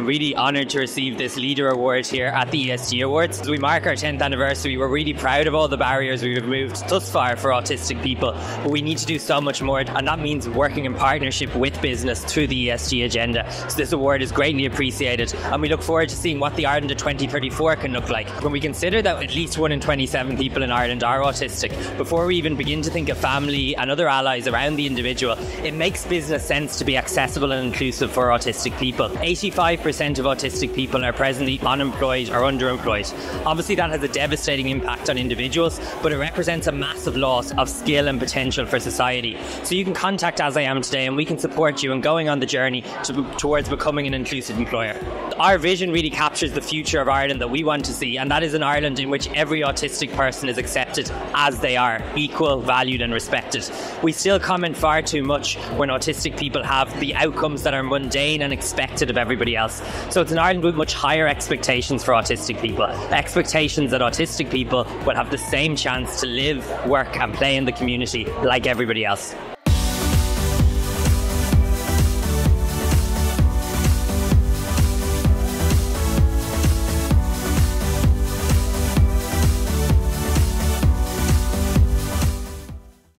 I'm really honoured to receive this Leader Award here at the ESG Awards. As we mark our 10th anniversary, we're really proud of all the barriers we've removed thus far for autistic people, but we need to do so much more, and that means working in partnership with business through the ESG agenda. So this award is greatly appreciated, and we look forward to seeing what the Ireland of 2034 can look like. When we consider that at least 1 in 27 people in Ireland are autistic, before we even begin to think of family and other allies around the individual, it makes business sense to be accessible and inclusive for autistic people. 85% of autistic people are presently unemployed or underemployed. Obviously, that has a devastating impact on individuals, but it represents a massive loss of skill and potential for society. So you can contact AsIAm today and we can support you in going on the journey to, towards becoming an inclusive employer. Our vision really captures the future of Ireland that we want to see, and that is an Ireland in which every autistic person is accepted as they are, equal, valued, and respected. We still comment far too much when autistic people have the outcomes that are mundane and expected of everybody else. So it's an Ireland with much higher expectations for autistic people. Expectations that autistic people will have the same chance to live, work, and play in the community like everybody else.